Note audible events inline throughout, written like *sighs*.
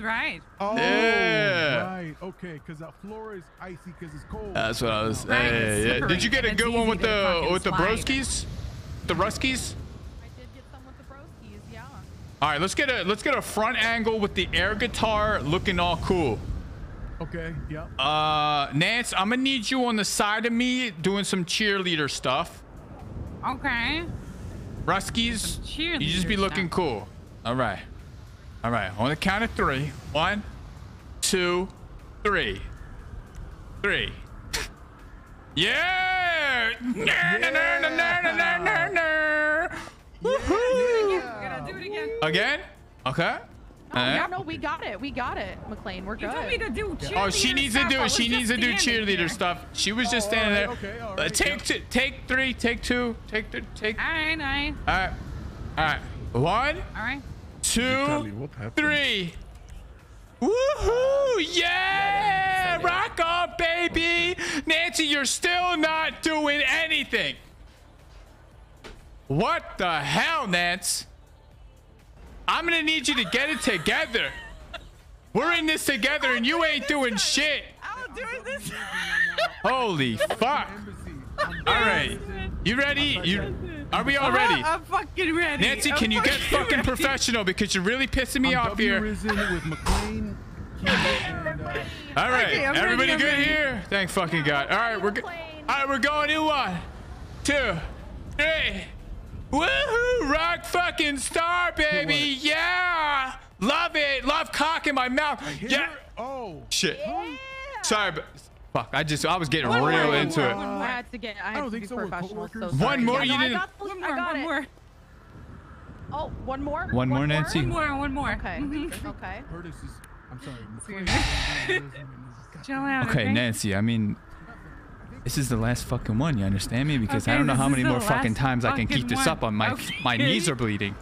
right. Oh, Yeah. right. Okay, because that floor is icy because it's cold. That's what I was. Right, Hey, it's yeah. Did you get a good one with the with the slide. broskies? The Ruskies? I did get some with the broskies, yeah. All right, let's get a let's get a front angle with the air guitar looking all cool. Okay. Yep. Uh, Nance, I'm gonna need you on the side of me doing some cheerleader stuff. Okay. Ruskies, you just be looking stuff. cool. All right, all right. On the count of three. One, two, three, three. Yeah! Nah. Woohoo! We're gonna do it again. Again? Okay. Oh, Uh, yeah, no, we got it. We got it, McClane. We're You good. told me to do cheerleader Oh, she needs to stuff. I do. was She needs to do cheerleader there. stuff. She was just Oh, standing alright, there. okay, Uh, take yep. two, take three, take two, take th- take. All right, all right, All right, all right. One, all right. Two, three. Woohoo! Yeah! Rock on, baby! Nancy, you're still not doing anything. What the hell, Nance? I'm gonna need you to get it together. We're in this together and you ain't doing shit. I'm doing this. Holy fuck. *laughs* All right. You ready? You Are we all ready? I'm fucking ready. Nancy, I'm can you get fucking fucking ready. professional because you're really pissing me I'm off here. Risen with McClane. Keith, and, uh, All right, Okay, I'm ready, everybody good ready. here? Thank fucking God. All right, we're go- all right, we're going in one, two, three. Woohoo! Rock fucking star, baby! Yeah! Love it! Love cock in my mouth! Yeah! Oh. Shit. Sorry, but fuck, I just I was getting One real more, into one it. more. I had to get. I had don't to think be so professional. So One more, Yeah, you no, didn't- got those, One I more, got one it. more. Oh, one more. One more, Nancy? One more, one more. Okay. Mhm. *laughs* Okay. Curtis is. I'm sorry. *laughs* Chill out. Okay, Nancy, I mean, this is the last fucking one. You understand me? Because I don't know how many more fucking last times I can keep this one. up on my my knees are bleeding.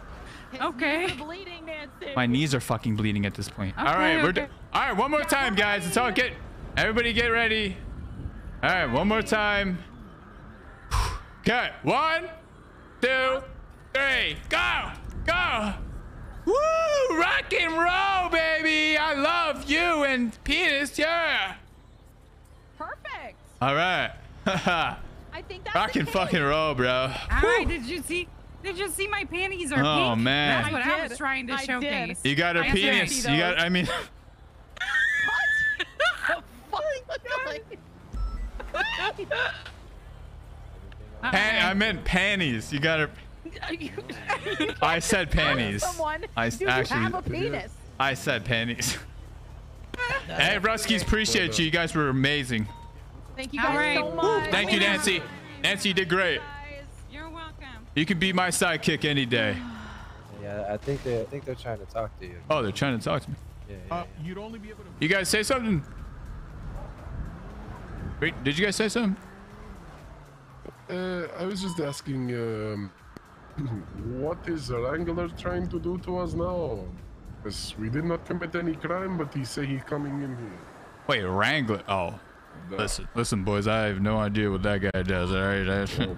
Okay. You're bleeding, Nancy. My knees are fucking bleeding at this point. all Okay, right, we're okay. all right. One more time, guys. Let's all get everybody get ready. All right, one more time. Okay, one, two, three, go, go. Woo! Rock and roll, baby. I love you and penis. Yeah. Perfect. All right. *laughs* I think that's Rock and fucking roll, bro. All right. Did you see? Did you see my panties are Oh, pink? man. That's what I I, was trying to I did. showcase. You got a I see penis. You got. I mean. *laughs* *laughs* Pan- I meant panties. You got her. *laughs* I said panties. Someone. I Do you actually. have a penis? I said panties. *laughs* hey, Ruskies, appreciate you. You guys were amazing. Thank you guys right. so much. Thank you, Nancy. Nancy, you did great. You're welcome. You can be my sidekick any day. *sighs* Yeah, I think they I think they're trying to talk to you. Oh, they're trying to talk to me. Yeah, yeah, Uh, you'd only be able to. You guys say something? Wait, did you guys say something? Uh, I was just asking, um, *clears throat* what is Wrangler trying to do to us now? Because we did not commit any crime, but he say he coming in here. Wait, Wrangler. Oh, listen, listen, boys. I have no idea what that guy does. All right. Oh,